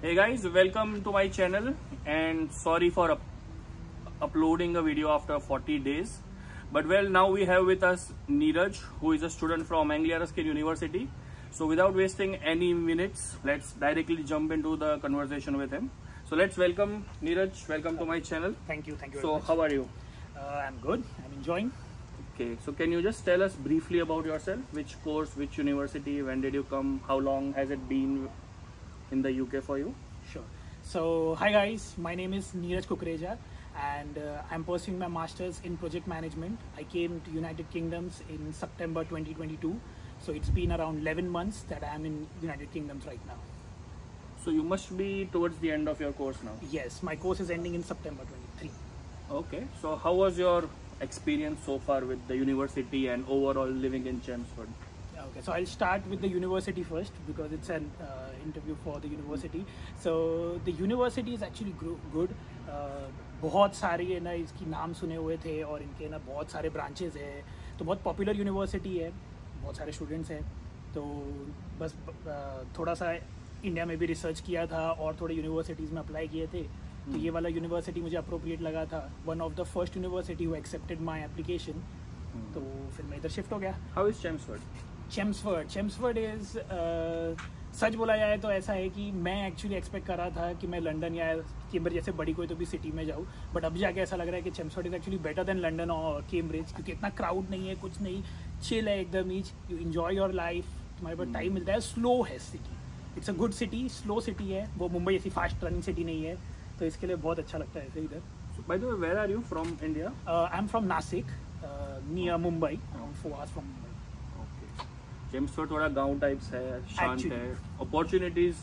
Hey guys, welcome to my channel and sorry for up uploading a video after 40 days. But well, now we have with us Neeraj, who is a student from Anglia Ruskin University. So without wasting any minutes, let's directly jump into the conversation with him. So let's welcome Neeraj. Welcome to my channel. Thank you, thank you. So how are you? Uh, I'm good. I'm enjoying. Okay, so can you just tell us briefly about yourself? Which course, which university, when did you come, how long has it been in the UK for you? Sure. So, hi guys. My name is Neeraj Kukreja, and uh, I'm pursuing my masters in project management. I came to United Kingdoms in September 2022. So it's been around 11 months that I'm in United Kingdoms right now. So you must be towards the end of your course now. Yes, my course is ending in September 23. Okay, so how was your experience so far with the university and overall living in Chelmsford? Okay, so I'll start with the university first because it's an uh, interview for the university. So the university is actually good. Uh, बहुत सारे है ना इसकी नाम सुने हुए थे और इनके ना बहुत सारे ब्रांचेज है। तो बहुत पॉपुलर यूनिवर्सिटी है बहुत सारे स्टूडेंट्स हैं। तो बस थोड़ा सा इंडिया में भी रिसर्च किया था और थोड़े यूनिवर्सिटीज़ में अप्लाई किए थे। तो ये वाला यूनिवर्सिटी मुझे अप्रोप्रिएट लगा था। One of the first university who accepted my application तो फिर मैं इधर शिफ्ट हो गया। How is Chelmsford? Chelmsford Chelmsford is सच बोला जाए तो ऐसा है कि मैं एक्चुअली एक्सपेक्ट कर रहा था कि मैं लंदन या केम्ब्रिज जैसे बड़ी कोई तो भी सिटी में जाऊँ बट अब जाके ऐसा लग रहा है कि Chelmsford is actually better than London और केम्ब्रिज क्योंकि इतना क्राउड नहीं है कुछ नहीं चिल है एकदम each you enjoy your life तुम्हारे पास टाइम मिलता है स्लो है city it's a good city slow city है वो मुंबई ऐसी फास्ट रनिंग सिटी नहीं है तो इसके लिए बहुत अच्छा लगता है ऐसे इधर. By the way, where are you from India? I am from Nashik near Mumbai from Mumbai Chelmsford थोड़ा गाँव टाइप्स है शांत Actually. है अपॉर्चुनिटीज़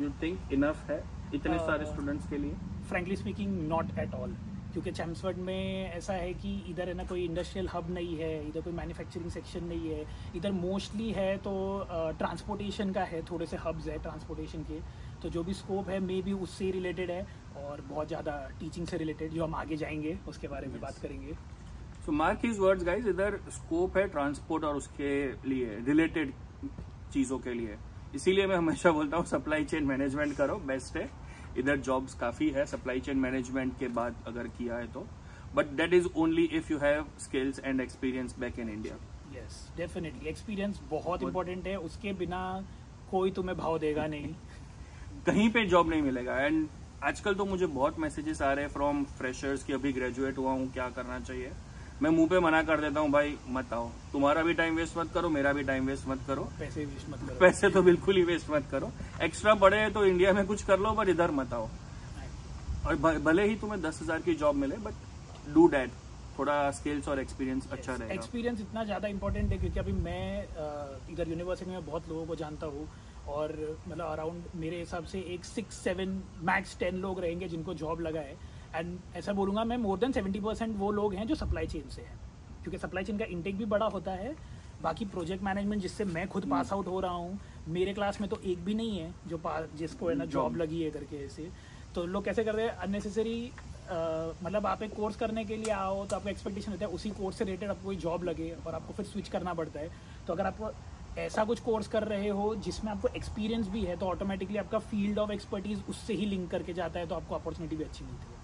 यू थिंक इनफ है इतने Uh, सारे स्टूडेंट्स के लिए? Frankly speaking not at all क्योंकि चैम्सफर्ड में ऐसा है कि इधर है ना कोई इंडस्ट्रियल हब नहीं है इधर कोई मैन्युफैक्चरिंग सेक्शन नहीं है। इधर मोस्टली है तो ट्रांसपोर्टेशन का है थोड़े से हब्स है ट्रांसपोर्टेशन के। तो जो भी स्कोप है मे भी उससे ही रिलेटेड है और बहुत ज़्यादा टीचिंग से रिलेटेड जो हम आगे जाएँगे उसके बारे में बात करेंगे। So mark his words guys इधर स्कोप है ट्रांसपोर्ट और उसके लिए रिलेटेड चीज़ों के लिए। इसीलिए मैं हमेशा बोलता हूँ सप्लाई चेन मैनेजमेंट करो बेस्ट है। इधर जॉब्स काफ़ी है सप्लाई चेन मैनेजमेंट के बाद अगर किया है तो। But that is only if you have skills and experience back in India yes definitely experience बहुत बहुत- इंपॉर्टेंट है। उसके बिना कोई तुम्हें भाव देगा नहीं। कहीं पे जॉब नहीं मिलेगा। एंड आजकल तो मुझे बहुत मैसेजेस आ रहे हैं फ्रॉम फ्रेशर्स कि अभी ग्रेजुएट हुआ हूँ क्या करना चाहिए? मैं मुँह पे मना कर देता हूँ भाई मत आओ। तुम्हारा भी टाइम वेस्ट मत करो मेरा भी टाइम वेस्ट मत करो। पैसे वेस्ट मत करो। पैसे तो बिल्कुल ही वेस्ट मत करो। एक्स्ट्रा बड़े हैं तो इंडिया में कुछ कर लो पर इधर मत आओ। और भले ही तुम्हें दस हज़ार की जॉब मिले बट डू डैट थोड़ा स्किल्स और एक्सपीरियंस अच्छा रहेगा। एक्सपीरियंस इतना ज़्यादा इंपॉर्टेंट है क्योंकि अभी मैं इधर यूनिवर्सिटी में बहुत लोगों को जानता हूँ और मतलब अराउंड मेरे हिसाब से एक सिक्स सेवन मैक्स टेन लोग रहेंगे जिनको जॉब लगा है। एंड ऐसा बोलूँगा मैं मोर देन सेवेंटी परसेंट वो लोग हैं जो सप्लाई चेन से हैं। क्योंकि सप्लाई चेन का इंटेक भी बड़ा होता है। बाकी प्रोजेक्ट मैनेजमेंट जिससे मैं खुद पास आउट हो रहा हूँ मेरे क्लास में तो एक भी नहीं है जो पास जिसको है ना जॉब लगी है करके ऐसे। तो लोग कैसे कर रहे हैं? अननेसेसरी मतलब आप एक कोर्स करने के लिए आओ तो आपका एक्सपेक्टेशन होता है उसी कोर्स से रिलेटेड आपको कोई जॉब लगे और आपको फिर स्विच करना पड़ता है। तो अगर आप ऐसा कुछ कोर्स कर रहे हो जिसमें आपको एक्सपीरियंस भी है तो ऑटोमेटिकली आपका फ़ील्ड ऑफ़ एक्सपर्टीज उससे ही लिंक करके जाता है तो आपको अपॉर्चुनिटी भी अच्छी मिलती है।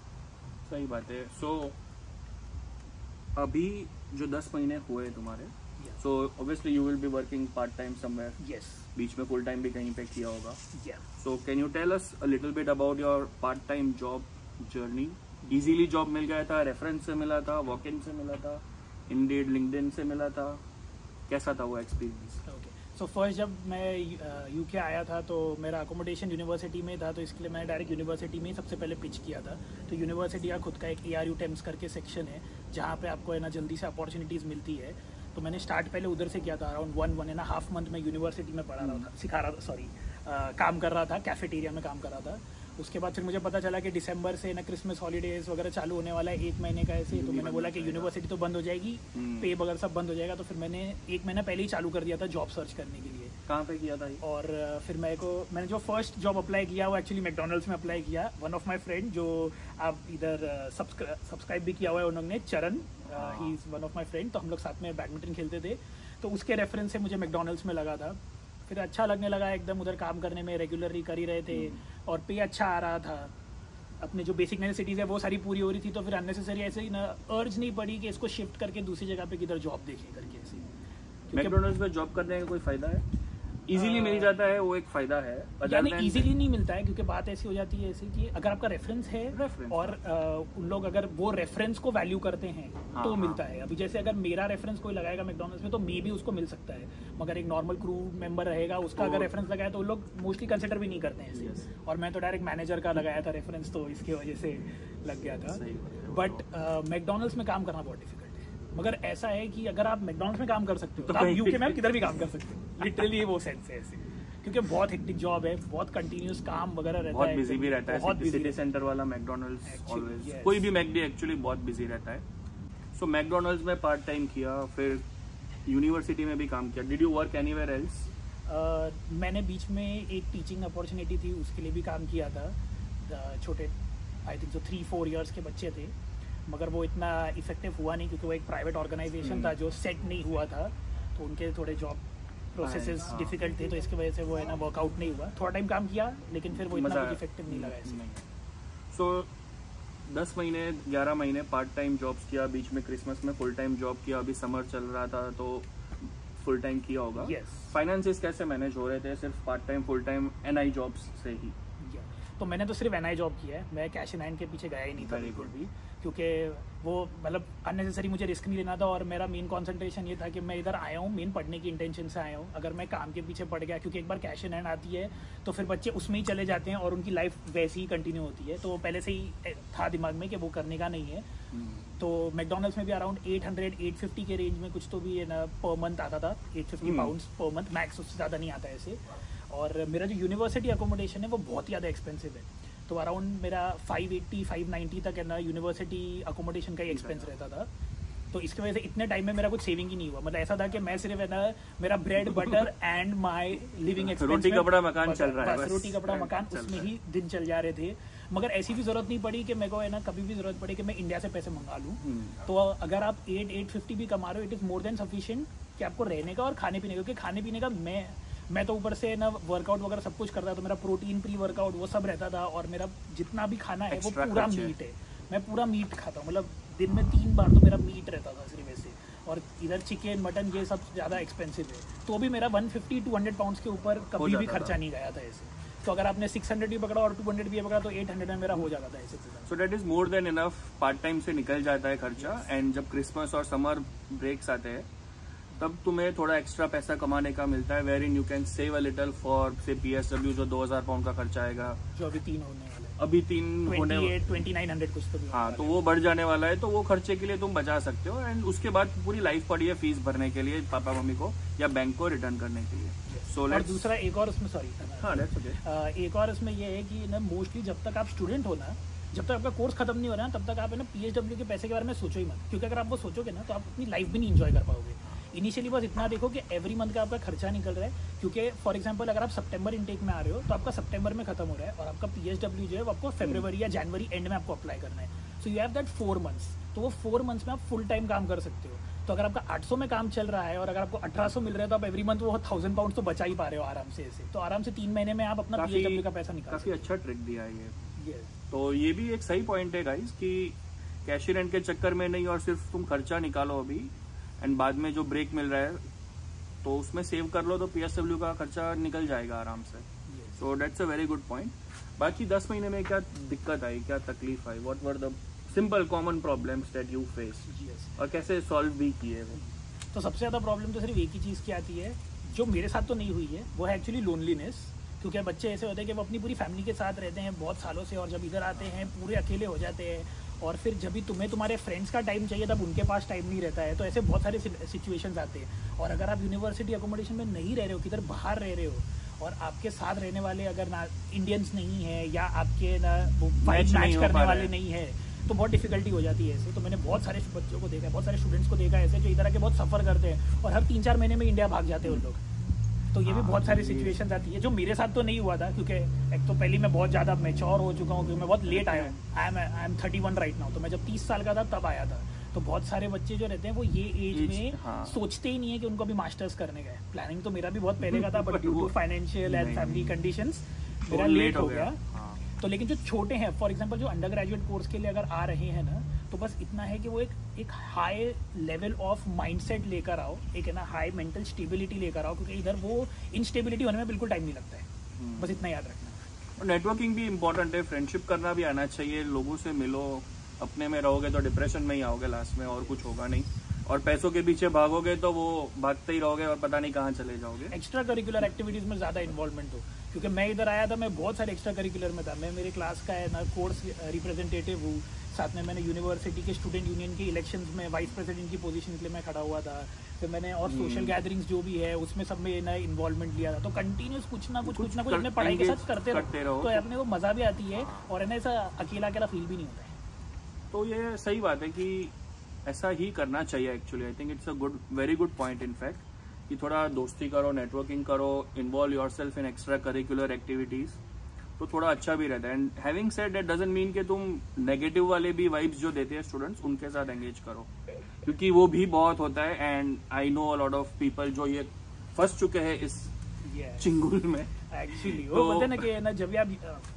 सही बात है। सो so, अभी जो दस महीने हुए तुम्हारे so obviously you will be working part time somewhere yes बीच में फुल टाइम भी कहीं पे किया होगा। So can you tell tell us a little bit about your part-time job journey? Easily job मिल गया था रेफरेंस से मिला था वॉक इन से मिला था इंडीड लिंक्डइन से मिला था। कैसा था वो एक्सपीरियंस ओके सो फ़र्स्ट जब मैं यू के आया था तो मेरा अकोमोडेशन यूनिवर्सिटी में था तो इसके लिए मैंने डायरेक्ट यूनिवर्सिटी में ही सबसे पहले पिच किया था। तो यूनिवर्सिटी का खुद का एक ए आर यू टेम्स करके सेक्शन है, जहाँ पे आपको है ना जल्दी से अपॉर्चुनिटीज़ मिलती है। तो मैंने स्टार्ट पहले उधर से किया था around one one and half month मैं यूनिवर्सिटी में पढ़ा रहा था, सिखा रहा था सॉरी काम कर रहा था कैफेटेरिया में काम कर रहा था। उसके बाद फिर मुझे पता चला कि दिसंबर से ना क्रिसमस हॉलीडेज वगैरह चालू होने वाला है एक महीने का ऐसे तो मैंने बोला कि यूनिवर्सिटी तो बंद हो जाएगी हम्म। पे वगैरह सब बंद हो जाएगा तो फिर मैंने एक महीना पहले ही चालू कर दिया था जॉब सर्च करने के लिए। कहाँ पे किया था ये? और फिर मेरे को मैंने जो फ़र्स्ट जॉब अप्लाई किया वो एक्चुअली मैकडोनल्ड्स में अप्लाई किया। वन ऑफ़ माई फ्रेंड जो आप इधर सब्सक्राइब भी किया हुआ है उन्होंने चरण ही। Is one of my friend तो हम लोग साथ में बैडमिंटन खेलते थे। तो उसके रेफरेंस से मुझे मैकडोनल्ड्स में लगा था। फिर अच्छा लगने लगा एकदम उधर काम करने में रेगुलरली कर ही रहे थे। और पे अच्छा आ रहा था। अपने जो बेसिक नेसेसिटीज़ है वो सारी पूरी हो रही थी तो फिर अननेसेसरी ऐसे ही ना अर्ज़ नहीं पड़ी कि इसको शिफ्ट करके दूसरी जगह पे किधर जॉब देखें करके ऐसे मैकडोनल्ड्स में जॉब करने का कोई फ़ायदा है? इजीली मिल जाता है वो एक फ़ायदा है। यानी इजीली नहीं मिलता है क्योंकि बात ऐसी हो जाती है ऐसी कि अगर आपका रेफरेंस है Reference, और अ, उन लोग अगर वो रेफरेंस को वैल्यू करते हैं हाँ, तो हाँ। मिलता है। अभी जैसे अगर मेरा रेफरेंस कोई लगाएगा मैकडोनल्ड्स में तो मे भी उसको मिल सकता है। मगर एक नॉर्मल क्रू मेंबर रहेगा उसका तो- अगर रेफरेंस लगाया तो लोग मोस्टली कंसिडर भी नहीं करते हैं. ऐसे। और मैं तो डायरेक्ट मैनेजर का लगाया था रेफरेंस तो इसकी वजह से लग गया था। है। बट मैकडोनल्ड्स में काम करना बहुत डिफ़िकल्ट है। मगर ऐसा है कि अगर आप मैकडोनल्ड्स में काम कर सकते हो तो आप यूके में आप किधर भी काम कर सकते हो। लिटरली वो सेंस है ऐसे। क्योंकि बहुत हेक्टिक जॉब है बहुत कंटिन्यूस काम वगैरह रहता बहुत है बिज़ी भी रहता बहुत है। सिटी सेंटर वाला मैकडोनल्ड्स ऑलवेज कोई भी मैकडी एक्चुअली बहुत बिज़ी रहता है। सो मैकडोनल्ड्स में पार्ट टाइम किया फिर यूनिवर्सिटी में भी काम किया। Did you work anywhere else मैंने बीच में एक टीचिंग अपॉर्चुनिटी थी उसके लिए भी काम किया था। छोटे आई थिंक जो थ्री फोर इयर्स के बच्चे थे। मगर वो इतना इफ़ेक्टिव हुआ नहीं क्योंकि वो एक प्राइवेट ऑर्गेनाइजेशन हम्म। था जो सेट नहीं हुआ था। तो उनके थोड़े जॉब प्रोसेसेस हाँ। डिफ़िकल्ट थे तो इसकी वजह से वो है ना वर्कआउट नहीं हुआ। थोड़ा टाइम काम किया लेकिन फिर वो इतना इफ़ेक्टिव नहीं लगा इसमें। सो दस महीने ग्यारह महीने पार्ट टाइम जॉब्स किया बीच में क्रिसमस में फुल टाइम जॉब किया अभी समर चल रहा था तो फुल टाइम किया होगा। Yes. फाइनेंसेस कैसे मैनेज हो रहे थे? सिर्फ़ part time full time N I jobs से ही। Yeah. तो मैंने तो सिर्फ़ एन आई जॉब किया है। मैं कैश एन के पीछे गया ही नहीं था बिल्कुल भी। क्योंकि वो मतलब अननेसेसरी मुझे रिस्क नहीं लेना था और मेरा मेन कंसंट्रेशन ये था कि मैं इधर आया हूँ मेन पढ़ने की इंटेंशन से आया हूँ। अगर मैं काम के पीछे पड़ गया क्योंकि एक बार कैश एन आती है तो फिर बच्चे उसमें ही चले जाते हैं और उनकी लाइफ वैसी ही कंटिन्यू होती है। तो वो पहले से ही था दिमाग में कि वो करने का नहीं है। तो मैकडोनल्ड्स में भी अराउंड 800 850 के रेंज में कुछ तो भी है ना पर मंथ आता था। Eight fifty pounds per month max उससे ज़्यादा नहीं आता ऐसे। और मेरा जो यूनिवर्सिटी अकोमोडेशन है वो बहुत ज़्यादा एक्सपेंसिव है। तो अराउंड मेरा 580 590 तक है ना यूनिवर्सिटी अकोमोडेशन का ही एक्सपेंस रहता था। तो इसकी वजह से इतने टाइम में मेरा कुछ सेविंग ही नहीं हुआ। मतलब ऐसा था कि मैं सिर्फ़ है ना मेरा bread butter and my living expense रोटी, कपड़ा, मकान चल रहा है बस। रोटी कपड़ा मकान उसमें ही दिन चल जा रहे थे। मगर ऐसी भी ज़रूरत नहीं पड़ी कि मेरे को है ना कभी भी ज़रूरत पड़ी कि मैं इंडिया से पैसे मंगा लूँ। हम्म। तो अगर आप एट एट फिफ्टी भी कमा रहे हो it is more than sufficient कि आपको रहने का और खाने पीने का क्योंकि खाने पीने का मैं मैं तो ऊपर से ना वर्कआउट वगैरह सब कुछ करता था तो मेरा प्रोटीन प्री वर्कआउट वो सब रहता था और मेरा जितना भी खाना है वो पूरा मीट है। मैं पूरा मीट खाता हूँ मतलब दिन में तीन बार तो मेरा मीट रहता था सिर्फ़ ऐसे और इधर चिकन मटन ये सब ज़्यादा एक्सपेंसिव है। तो भी मेरा 150 200 पाउंड्स के ऊपर कभी भी खर्चा नहीं गया था ऐसे। तो अगर आपने 600 भी पकड़ा और 200 भी पकड़ा तो 800 में मेरा हो जाता था ऐसे so that is more than enough part time से निकल जाता है खर्चा। And yes. जब क्रिसमस और समर ब्रेक्स आते हैं तब तुम्हें थोड़ा एक्स्ट्रा पैसा कमाने का मिलता है wherein you can save a little for से पी एस डब्ल्यू जो 2000 पाउंड का खर्चा आएगा। जो अभी तीन होने वाले हैं। अभी तीन होने 28 2900 कुछ तो हाँ तो वो बढ़ जाने वाला है तो वो खर्चे के लिए तुम बचा सकते हो एंड उसके बाद पूरी लाइफ पड़ी है फ़ीस भरने के लिए पापा मम्मी को या बैंक को रिटर्न करने के लिए। सो और लेट्स दूसरा एक और उसमें सॉरी हाँ लेट्स एक और इसमें ये है कि ना मोस्टली जब तक आप स्टूडेंट हो ना जब तक आपका कोर्स खत्म नहीं हो रहा है तब तक आप है ना पी के पैसे के बारे में सोचो ही मत। क्योंकि अगर आप वो सोचोगे ना तो आप अपनी लाइफ भी नहीं इंजॉय कर पाओगे। इनिशियली बस इतना देखो कि एवरी मंथ का आपका खर्चा निकल रहा है क्योंकि फॉर एग्जांपल अगर आप सितंबर इनटेक में आ रहे हो तो आपका सितंबर में खत्म हो रहा है और आपका पीएचडब्ल्यू जो है वो आपको फरवरी या जनवरी एंड में आपको अप्लाई करना है। So you have that four months तो वो फोर मंथ्स में आप फुल टाइम काम कर सकते हो। तो अगर आपका 800 में काम चल रहा है और अगर आपको 1800 मिल रहा है तो आप एवरी मंथ वो थाउज़ेंड पाउंड तो बचा ही पा रहे हो आराम से ऐसे। तो आराम से तीन महीने में आप अपना पी का पैसा निकाल काफ़ी अच्छा ट्रिक दिया है ये. तो ये भी एक सही पॉइंट है गाइस कि कैश रेंट के चक्कर में नहीं और सिर्फ़ तुम खर्चा निकालो अभी। एंड बाद में जो ब्रेक मिल रहा है तो उसमें सेव कर लो तो पीएसडब्ल्यू का खर्चा निकल जाएगा आराम से। So that's a very good point बाकी दस महीने में क्या दिक्कत आई क्या तकलीफ़ आई? What were the simple common problems that you face और कैसे सॉल्व भी किए वो? तो सबसे ज़्यादा प्रॉब्लम तो सिर्फ़ एक ही चीज़ की आती है जो मेरे साथ तो नहीं हुई है वो है एक्चुअली लोनलीनेस क्योंकि बच्चे ऐसे होते हैं कि वो अपनी पूरी फैमिली के साथ रहते हैं बहुत सालों से और जब इधर आते हैं पूरे अकेले हो जाते हैं और फिर जब भी तुम्हें तुम्हारे फ्रेंड्स का टाइम चाहिए तब उनके पास टाइम नहीं रहता है। तो ऐसे बहुत सारे सिचुएशंस आते हैं। और अगर आप यूनिवर्सिटी अकोमोडेशन में नहीं रह रहे हो किधर बाहर रह रहे हो और आपके साथ रहने वाले अगर ना इंडियंस नहीं है या आपके ना वो मैच करने वाले नहीं है तो बहुत डिफिकल्टी हो जाती है ऐसे। तो मैंने बहुत सारे बच्चों को देखा है बहुत सारे स्टूडेंट्स को देखा है ऐसे जो इधर आके बहुत सफ़र करते हैं और हर तीन चार महीने में इंडिया भाग जाते हैं उन लोग। तो ये भी हाँ, बहुत सारी सिचुएशन सिचुएशंस आती है जो मेरे साथ तो नहीं हुआ था क्योंकि एक तो पहले मैं बहुत ज़्यादा मेच्योर हो चुका हूँ क्योंकि मैं बहुत लेट आया हूँ। I am I am thirty one right now तो मैं जब तीस साल का था तब आया था। तो बहुत सारे बच्चे जो रहते हैं वो ये एज में हाँ। सोचते ही नहीं है कि उनको अभी मास्टर्स करने का है। प्लानिंग तो मेरा भी बहुत पहले का था but due to financial and family condition मेरा लेट हो गया। तो लेकिन जो छोटे हैं फॉर एग्जांपल जो अंडर ग्रेजुएट कोर्स के लिए अगर आ रहे हैं ना तो बस इतना है कि वो एक एक हाई लेवल ऑफ़ माइंडसेट लेकर आओ एक है ना हाई मेंटल स्टेबिलिटी लेकर आओ क्योंकि इधर वो इनस्टेबिलिटी होने में बिल्कुल टाइम नहीं लगता है। हम्म। बस इतना याद रखना। नेटवर्किंग भी इम्पोर्टेंट है फ्रेंडशिप करना भी आना चाहिए लोगों से मिलो अपने में रहोगे तो डिप्रेशन में ही आओगे लास्ट में और कुछ होगा नहीं। और पैसों के पीछे भागोगे तो वो भागते ही रहोगे और पता नहीं कहाँ चले जाओगे। एक्स्ट्रा करिकुलर एक्टिविटीज़ में ज़्यादा इन्वॉल्वमेंट हो। क्योंकि मैं इधर आया था मैं बहुत सारे एक्स्ट्रा करिकुलर में था। मैं मेरे क्लास का है ना कोर्स रिप्रेजेंटेटिव हूँ। साथ में मैंने यूनिवर्सिटी के स्टूडेंट यूनियन के इलेक्शंस में वाइस प्रेसिडेंट की पोजीशन के लिए मैं खड़ा हुआ था। फिर मैंने और सोशल गैदरिंग्स जो भी है उसमें सब में ना इन्वॉल्वमेंट लिया था। तो कंटिन्यूस कुछ ना कुछ कुछ ना कुछ अपने पढ़ाई के साथ करते करते रहो। तो अपने को मज़ा भी आती है और है ना ऐसा अकेला अकेला फील भी नहीं होता है। तो ये सही बात है कि ऐसा ही करना चाहिए actually I think it's a good very good point in fact कि थोड़ा दोस्ती करो नेटवर्किंग करो involve yourself in extracurricular activities तो थोड़ा अच्छा भी रहता है. And having said that doesn't mean कि तुम नेगेटिव वाले भी वाइब्स जो देते हैं स्टूडेंट्स उनके साथ एंगेज करो. क्योंकि वो भी बहुत होता है and I know a lot of people जो ये फंस चुके हैं इस yes. चिंगुल में. एक्चुअली वो तो- बोलते ना कि ना जब भी आप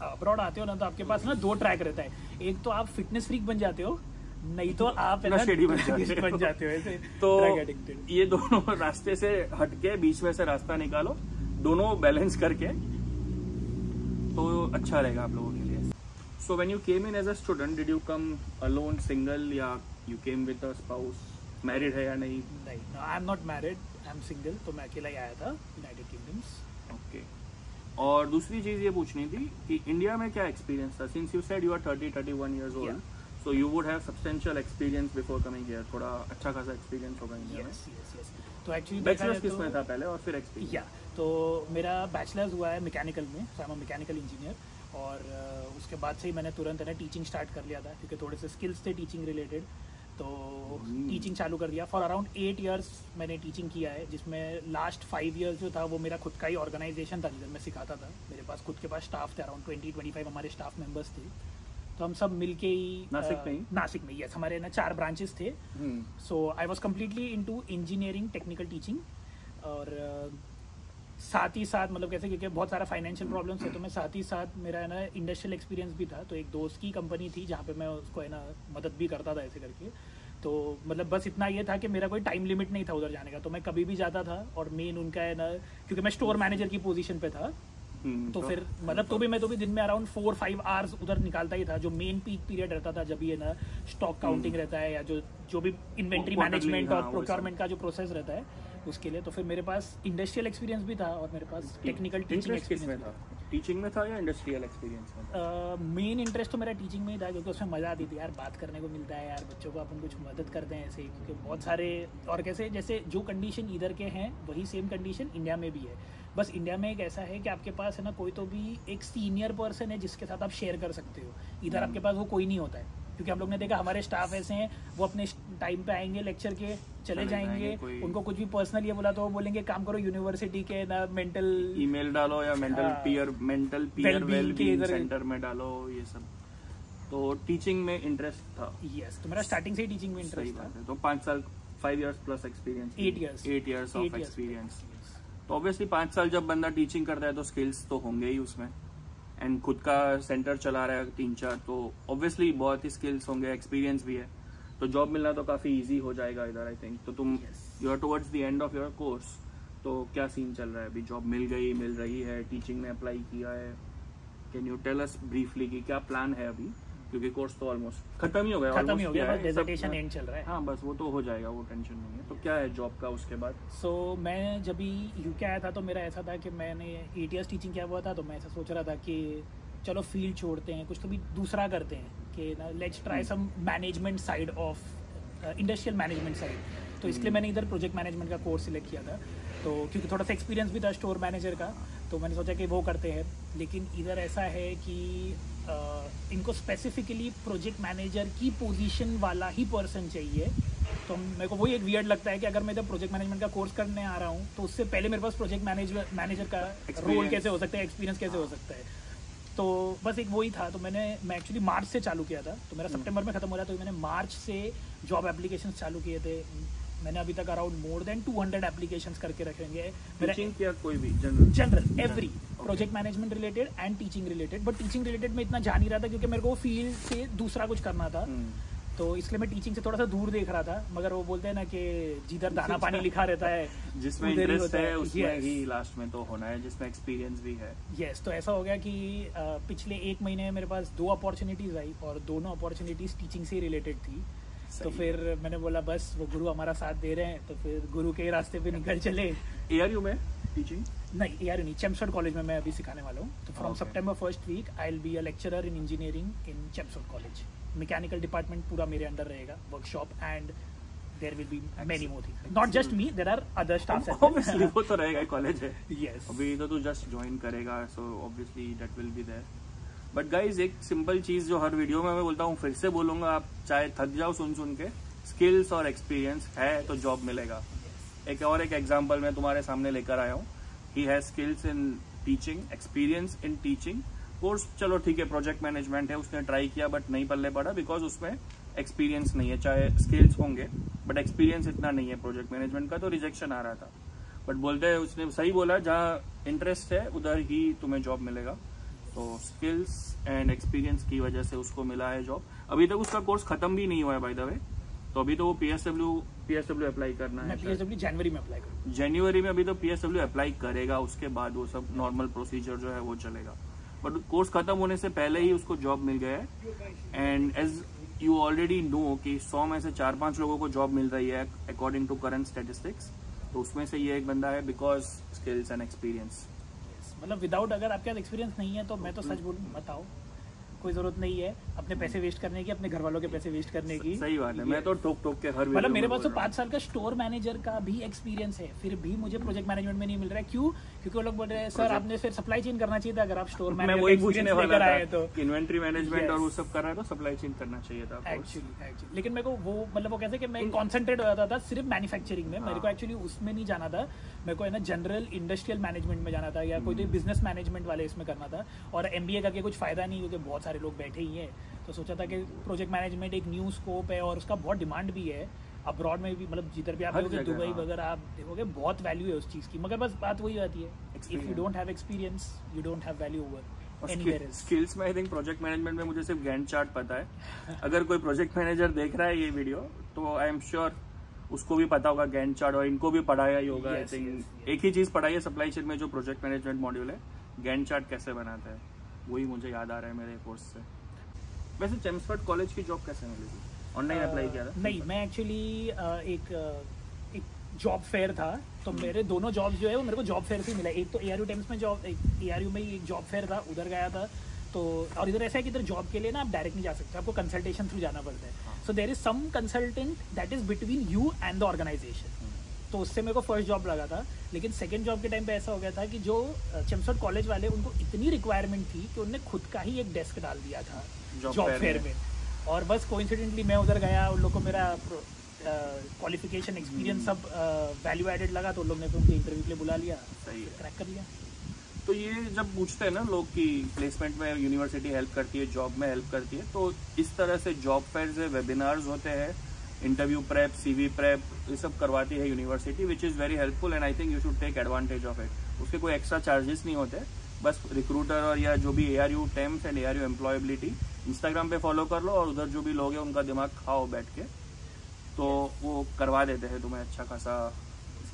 अब्रॉड आते हो ना तो आपके पास ना दो ट्रैक रहता है. एक तो आप फिटनेस फ्रीक बन जाते हो नहीं तो आप नशेड़ी बन जाते हो। बन जाते हो ऐसे तो ये दोनों रास्ते से हटके बीच में से रास्ता निकालो दोनों बैलेंस करके तो अच्छा रहेगा आप लोगों के लिए। So when you came in as a student did you come alone single या you came with a spouse married है या नहीं? नहीं I am not married I am single तो मैं अकेला ही आया था यूनाइटेड किंगडम्स ओके और दूसरी चीज़ ये पूछनी थी कि इंडिया में क्या एक्सपीरियंस था? Since you said you are 30 31 years old so you would have substantial experience before coming here थोड़ा अच्छा खासा एक्सपीरियंस होगा इंडिया में। यस यस तो एक्चुअली बैचलर्स किसमें था पहले और फिर एक्सपीरियंस या तो मेरा बैचलर्स हुआ है मैकेनिकल में so I am mechanical engineer और uh, उसके बाद से ही मैंने तुरंत है ना टीचिंग स्टार्ट कर लिया था क्योंकि थोड़े से स्किल्स थे टीचिंग रिलेटेड तो Hmm. टीचिंग चालू कर दिया। फॉर अराउंड एट इयर्स मैंने टीचिंग किया है जिसमें लास्ट फाइव इयर्स जो था वो मेरा खुद का ही ऑर्गेनाइजेशन था जिधर मैं सिखाता था। मेरे पास खुद के पास स्टाफ थे अराउंड ट्वेंटी ट्वेंटी फाइव हमारे स्टाफ मेंबर्स थे। तो हम सब मिलके ही नासिक में ही? नासिक में यस हमारे ना चार ब्रांचेस थे। So I was completely into engineering technical teaching और साथ ही साथ मतलब कैसे क्योंकि बहुत सारा फाइनेंशियल प्रॉब्लम्स है तो मैं साथ ही साथ मेरा है ना इंडस्ट्रियल एक्सपीरियंस भी था। तो एक दोस्त की कंपनी थी जहाँ पे मैं उसको है ना मदद भी करता था ऐसे करके। तो मतलब बस इतना ये था कि मेरा कोई टाइम लिमिट नहीं था उधर जाने का। तो मैं कभी भी जाता था और मेन उनका है ना क्योंकि मैं स्टोर मैनेजर की पोजीशन पे था। तो फिर मतलब तो भी मैं तो भी दिन में अराउंड फोर फाइव आवर्स उधर निकालता ही था जो मेन पीक पीरियड रहता था जब ये ना स्टॉक काउंटिंग रहता है या जो जो भी इन्वेंट्री मैनेजमेंट हाँ, और प्रोक्योरमेंट का जो प्रोसेस रहता है उसके लिए तो फिर मेरे पास इंडस्ट्रियल एक्सपीरियंस भी था और मेरे पास टेक्निकल टीचिंग एक्सपीरियंस था? टीचिंग में था या इंडस्ट्रियल एक्सपीरियंस में मेन इंटरेस्ट तो मेरा टीचिंग में ही था क्योंकि उसमें मज़ा आती थी यार बात करने को मिलता है यार बच्चों को अपन कुछ मदद करते हैं ऐसे ही, क्योंकि बहुत सारे और कैसे जैसे जो कंडीशन इधर के हैं वही सेम कंडीशन इंडिया में भी है। बस इंडिया में एक ऐसा है कि आपके पास है ना कोई तो भी एक सीनियर पर्सन है जिसके साथ आप शेयर कर सकते हो। इधर आपके पास वो कोई नहीं होता है क्योंकि हम लोग ने देखा हमारे स्टाफ ऐसे हैं वो अपने टाइम पे आएँगे लेक्चर के चले जाएँगे उनको कुछ भी पर्सनल ये बोला तो वो बोलेंगे काम करो यूनिवर्सिटी के ना मेंटल ईमेल डालो या mental. Peer mental peer Well-being well के इधर- सेंटर में डालो ये सब। तो टीचिंग में इंटरेस्ट था। यस तो मेरा स्टार्टिंग से ही टीचिंग में इंटरेस्ट था। तो पाँच साल five years plus experience Eight years. Eight years of experience तो ऑब्वियसली पाँच साल जब बंदा टीचिंग करता है तो स्किल्स तो होंगे ही उसमें। एंड खुद का सेंटर चला रहा है तीन चार तो ऑब्वियसली बहुत ही स्किल्स होंगे एक्सपीरियंस भी है। तो जॉब मिलना तो काफ़ी ईजी हो जाएगा इधर आई थिंक तो तुम. You are towards the end of your course तो क्या सीन चल रहा है? अभी जॉब मिल गई मिल रही है टीचिंग में अप्लाई किया है। Can you tell us briefly कि क्या प्लान है अभी? क्योंकि कोर्स तो ऑलमोस्ट खत्म ही हो गया खत्म ही हो गया एंड चल रहा है। हाँ बस वो तो हो जाएगा वो टेंशन नहीं है। तो क्या है जॉब का उसके बाद? सो so, मैं जब भी यूके आया था तो मेरा ऐसा था कि मैंने ईयर्स टीचिंग किया हुआ था तो मैं ऐसा सोच रहा था कि चलो फ़ील्ड छोड़ते हैं कुछ कभी दूसरा करते हैं कि ना let's try some management side of industrial management side तो इसलिए मैंने इधर प्रोजेक्ट मैनेजमेंट का कोर्स सिलेक्ट किया था। तो क्योंकि थोड़ा सा एक्सपीरियंस भी था स्टोर मैनेजर का तो मैंने सोचा कि वो करते हैं। लेकिन इधर ऐसा है कि इनको स्पेसिफिकली प्रोजेक्ट मैनेजर की पोजीशन वाला ही पर्सन चाहिए। तो मेरे को वही एक वियर्ड लगता है कि अगर मैं इधर प्रोजेक्ट मैनेजमेंट का कोर्स करने आ रहा हूँ तो उससे पहले मेरे पास प्रोजेक्ट मैनेजर मैनेजर का रोल कैसे हो सकता है एक्सपीरियंस कैसे हो सकता है। तो बस एक वही था तो मैंने मैं एक्चुअली मार्च से चालू किया था। तो मेरा हम्म। सितंबर में खत्म हो रहा था तो मैंने मार्च से जॉब एप्लीकेशन चालू किए थे। मैंने अभी तक अराउंड मोर देन 200 एप्लीकेशन करके रखे होंगे मेरा टीचिंग या कोई भी? General general every project management related and teaching related but teaching related में इतना जा नहीं रहा था क्योंकि मेरे को फ़ील्ड से दूसरा कुछ करना था। हम्म। तो इसलिए मैं टीचिंग से थोड़ा सा दूर देख रहा था। मगर वो बोलते हैं ना कि जिधर दाना पानी लिखा रहता है जिसमें इंटरेस्ट है उसमें Yes. ही लास्ट में तो होना है जिसमें एक्सपीरियंस भी है। यस तो ऐसा हो गया कि पिछले एक महीने में मेरे पास दो अपॉर्चुनिटीज़ आई और दोनों अपॉर्चुनिटीज़ टीचिंग से रिलेटेड थी। तो फिर मैंने बोला बस वो गुरु हमारा साथ दे रहे हैं। तो फिर गुरु के रास्ते पे निकल चले। एआरयू में? टीचिंग नहीं यार नहीं चेम्सफोर्ड कॉलेज में मैं अभी सिखाने वाला हूँ। तो from. September first week I will be a lecturer in engineering in Chelmsford college mechanical department पूरा मेरे अंडर रहेगा workshop and there will be many more things not just me there are other obviously staff वो तो रहेगा college है। Yes अभी तो तू जस्ट ज्वाइन करेगा so obviously that will be there but guys एक सिंपल चीज़ जो हर वीडियो में मैं बोलता हूँ, फिर से बोलूँगा, आप चाहे थक जाओ सुन सुन के स्किल्स और एक्सपीरियंस है तो जॉब मिलेगा। एक और एक एग्ज़ाम्पल मैं तुम्हारे सामने लेकर आया हूँ। He has skills in teaching experience in teaching course चलो ठीक है प्रोजेक्ट मैनेजमेंट है, उसने ट्राई किया बट नहीं पल्ले पड़ा बिकॉज़ उसमें एक्सपीरियंस नहीं है। चाहे स्किल्स होंगे बट एक्सपीरियंस इतना नहीं है प्रोजेक्ट मैनेजमेंट का तो रिजेक्शन आ रहा था। बट बोलते हैं, उसने सही बोला, जहाँ इंटरेस्ट है, उधर ही तुम्हें जॉब मिलेगा। तो स्किल्स एंड एक्सपीरियंस की वजह से उसको मिला है जॉब अभी तक उसका कोर्स खत्म भी नहीं हुआ है बाय द वे तो अभी तो वो P S W P S W apply करना है पीएचडब्ल्यू जनवरी में अप्लाई करूँ जनवरी में अभी तो पी एस डब्ल्यू अप्लाई करेगा उसके बाद वो सब नॉर्मल प्रोसीजर जो है वो चलेगा. बट कोर्स खत्म होने से पहले ही उसको जॉब मिल गया है. And as you already know कि सौ में से चार पाँच लोगों को जॉब मिल रही है अकॉर्डिंग टू करंट स्टेटिस्टिक्स तो उसमें से ये एक बंदा है बिकॉज़ स्किल्स एंड एक्सपीरियंस मतलब विदाउट अगर आपके पास एक्सपीरियंस नहीं है तो मैं तो सच बोल बताओ कोई ज़रूरत नहीं है अपने पैसे वेस्ट करने की अपने घर वालों के पैसे वेस्ट करने की। सही बात है मैं तो टोक टोक के हर मतलब मेरे पास तो पाँच पाँच साल का स्टोर मैनेजर का भी एक्सपीरियंस है फिर भी मुझे प्रोजेक्ट मैनेजमेंट में नहीं मिल रहा है। क्यों? क्योंकि वो लोग बोल रहे हैं सर आपने फिर सप्लाई चेन करना चाहिए था अगर आप स्टोर मैं वही पूछने वाला था तो. इन्वेंट्री मैनेजमेंट और वो सब कर रहा है तो सप्लाई चेन करना चाहिए था एक्चुअली एक्चुअली लेकिन मेरे को वो मतलब वो कैसे कि मैं कॉन्सेंट्रेट हो जाता था सिर्फ़ मैन्युफैक्चरिंग में। मेरे को हाँ। एक्चुअली उसमें नहीं जाना था। मेरे को है ना जनरल इंडस्ट्रियल मैनेजमेंट में जाना था या कोई हम्म। तो बिज़नेस मैनेजमेंट वाले इसमें करना था। और एम बी ए करके कुछ फ़ायदा नहीं क्योंकि बहुत सारे लोग बैठे ही हैं। तो सोचा था कि प्रोजेक्ट मैनेजमेंट एक न्यू स्कोप है और उसका बहुत डिमांड भी है। अब्रॉड में भी मतलब जिधर भी आप देखोगे दुबई हाँ। वगैरह आप देखोगे बहुत वैल्यू है उस चीज़ की। मगर बस बात वही आती है if you don't have experience you don't have value over skills में आई थिंक प्रोजेक्ट मैनेजमेंट में मुझे सिर्फ़ गैंड चार्ट पता है। अगर कोई प्रोजेक्ट मैनेजर देख रहा है ये वीडियो तो आई एम श्योर उसको भी पता होगा गैंड चार्ट और इनको भी पढ़ाया ही होगा I Yes, think yes, yes. एक ही चीज़ पढ़ाई है सप्लाई चेन में जो प्रोजेक्ट मैनेजमेंट मॉड्यूल है गैंड चार्ट कैसे बनाते हैं वही मुझे याद आ रहा है मेरे कोर्स से। वैसे चेम्सफर्ड कॉलेज की जॉब कैसे मिली? थी ऑनलाइन अप्लाई किया था? Uh, नहीं मैं एक्चुअली एक uh, एक जॉब फेयर था तो मेरे दोनों जॉब जो है वो मेरे को जॉब फेयर से मिला। एक तो ए आर यू टाइम्स में जॉब ए आर यू में ही एक जॉब फेयर था उधर गया था तो और इधर ऐसा है कि इधर जॉब के लिए ना आप डायरेक्ट नहीं जा सकते आपको कंसल्टेशन थ्रू जाना पड़ता है। So there is some consultant that is between you and the organisation तो उससे मेरे को फ़र्स्ट जॉब लगा था लेकिन सेकंड जॉब के टाइम पे ऐसा हो गया था कि जो चमसोट कॉलेज वाले उनको इतनी रिक्वायरमेंट थी कि उन्होंने खुद का ही एक डेस्क डाल दिया था जॉब फेयर में। और बस कोइंसिडेंटली मैं उधर गया उन लोग को मेरा क्वालिफिकेशन एक्सपीरियंस सब वैल्यू एडेड लगा तो उन लोग ने फिर उनके इंटरव्यू के लिए बुला लिया सही क्रैक कर लिया। तो ये जब पूछते हैं ना लोग कि प्लेसमेंट में यूनिवर्सिटी हेल्प करती है जॉब में हेल्प करती है तो इस तरह से जॉब फेयर्स है वेबिनार्स होते हैं इंटरव्यू प्रेप सीवी प्रेप ये सब करवाती है university which is very helpful and I think you should take advantage of it उसके कोई एक्स्ट्रा चार्जेस नहीं होते बस रिक्रूटर और या जो भी A R U Temps and A R U employability Instagram पे फॉलो कर लो और उधर जो भी लोग हैं उनका दिमाग खाओ बैठ के तो वो करवा देते हैं तुम्हें अच्छा खासा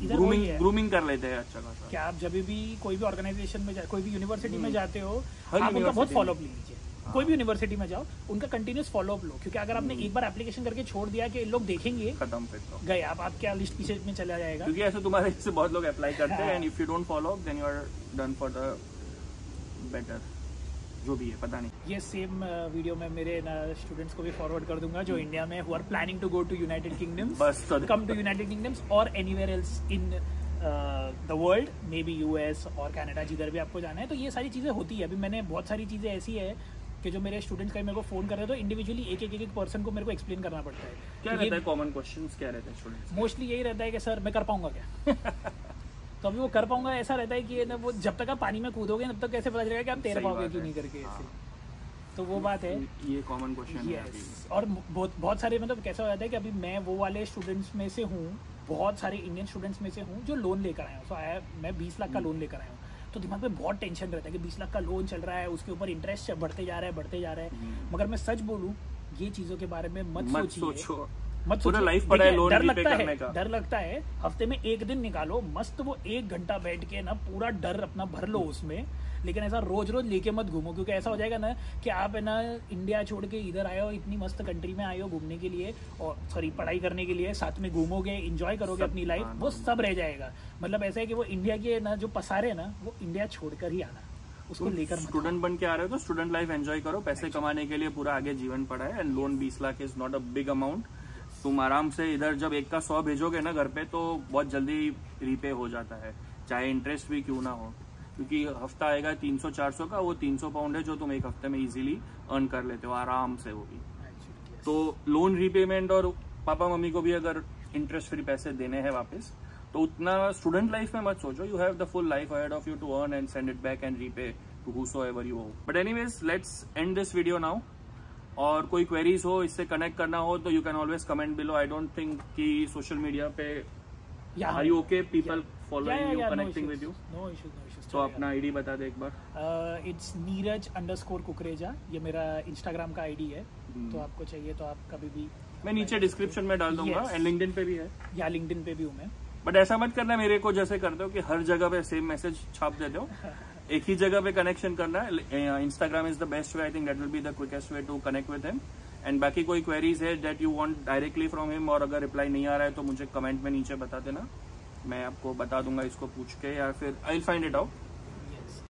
ग्रूमिंग ग्रूमिंग कर लेते हैं अच्छा खासा क्या आप जब भी कोई भी ऑर्गेनाइजेशन में कोई भी यूनिवर्सिटी में हम्म। जाते हो आप उनका बहुत फॉलोअप। लीजिए हाँ। कोई भी यूनिवर्सिटी में जाओ उनका कंटिन्यूस फॉलोअप लो क्योंकि अगर आपने हम्म। एक बार एप्लीकेशन करके छोड़ दिया कि लोग देखेंगे खत्म फिर तो गए आप आपके लिस्ट पीछे में चला जाएगा क्योंकि ऐसे तुम्हारे से बहुत लोग अप्लाई करते हैं हाँ। And if you don't follow then you are done for the better जो भी है पता नहीं। ये सेम वीडियो मैं मेरे स्टूडेंट्स को भी फॉरवर्ड कर दूँगा जो इंडिया में who are planning to go to United Kingdoms बस कम टू यूनाइटेड किंगडम्स और anywhere else in the world maybe US और कैनेडा जिधर भी आपको जाना है। तो ये सारी चीज़ें होती है। अभी मैंने बहुत सारी चीज़ें ऐसी है कि जो मेरे स्टूडेंट्स कहीं मेरे को फ़ोन कर रहे तो इंडिविजुअली एक एक एक एक पर्सन को मेरे को एक्सप्लेन करना पड़ता है। क्या तो रहता है कॉमन क्वेश्चंस क्या रहते हैं स्टूडेंट्स मोस्टली यही रहता है कि सर मैं कर पाऊँगा क्या? तो अभी वो कर पाऊँगा ऐसा रहता है कि ना वो जब तक आप पानी में कूदोगे तब तक कैसे पता चलेगा कि आप तैर पाओगे बात कि नहीं करके हाँ। ऐसे तो वो बात है। ये कॉमन क्वेश्चन है और बहुत बहुत सारे मतलब कैसा हो जाता है कि अभी मैं वो वाले स्टूडेंट्स में से हूँ बहुत सारे इंडियन स्टूडेंट्स में से हूँ जो लोन लेकर आया हूँ। सो आया मैं बीस लाख का लोन लेकर आया हूँ। तो दिमाग में बहुत टेंशन रहता है कि बीस लाख का लोन चल रहा है उसके ऊपर इंटरेस्ट बढ़ते जा रहा है बढ़ते जा रहा है। मगर मैं सच बोलूँ ये चीज़ों के बारे में मत, मत सोचिए। सोचो। मत पूरा लाइफ पड़ा है लोन डर लगता है डर लगता है हफ़्ते में एक दिन निकालो मस्त वो एक घंटा बैठ के ना पूरा डर अपना भर लो उसमें लेकिन ऐसा रोज रोज लेके मत घूमो क्योंकि ऐसा हो जाएगा ना कि आप है ना इंडिया छोड़ के इधर आए हो इतनी मस्त कंट्री में आए हो घूमने के लिए और सॉरी पढ़ाई करने के लिए साथ में घूमोगे इंजॉय करोगे अपनी लाइफ हाँ, वो सब रह जाएगा। मतलब ऐसा है कि वो इंडिया के ना जो पसारे हैं ना वो इंडिया छोड़कर ही आना उसको लेकर स्टूडेंट बन के आ रहे हो तो स्टूडेंट लाइफ एंजॉय करो पैसे कमाने के लिए पूरा आगे जीवन पड़ा है एंड लोन बीस lakh is not a big amount तुम आराम से इधर जब एक का सौ भेजोगे ना घर पे तो बहुत जल्दी रीपे हो जाता है। चाहे इंटरेस्ट भी क्यों ना हो। क्योंकि हफ़्ता आएगा तीन सौ चार सौ का, वो तीन सौ पाउंड है जो तुम एक हफ़्ते में इजीली अर्न कर लेते हो, आराम से वो भी। तो लोन रीपेमेंट और पापा मम्मी को भी अगर इंटरेस्ट फ्री पैसे देने हैं वापस तो उतना स्टूडेंट लाइफ में मत सोचो। You have the full life ahead of you to earn and send it back and repay to whoever you हो but anyways let's end this video now और कोई क्वेरीज हो इससे कनेक्ट करना हो तो you can always comment below I don't think कि social media पे are you okay people following you connecting with you issues, no issues. तो अपना आईडी बता दे एक बार। इट्स नीरज अंडरस्कोर कुकरेजा ये मेरा इंस्टाग्राम का आईडी है। हम्म। तो आपको चाहिए तो आप कभी भी मैं नीचे डिस्क्रिप्शन में डाल दूँगा एंड लिंक्डइन पे भी है। या लिंक्डइन पे भी हूँ मैं। बट ऐसा मत करना मेरे को जैसे करते हो कि हर जगह पे सेम मैसेज छाप देते हो एक ही जगह पे कनेक्शन करना है। Instagram is the best way I think that will be the quickest way to connect with him and बाकी कोई क्वेरीज है that you want directly from him और अगर रिप्लाई नहीं आ रहा है तो मुझे कमेंट में नीचे बता देना। मैं आपको बता दूँगा इसको पूछ के या फिर I will find it out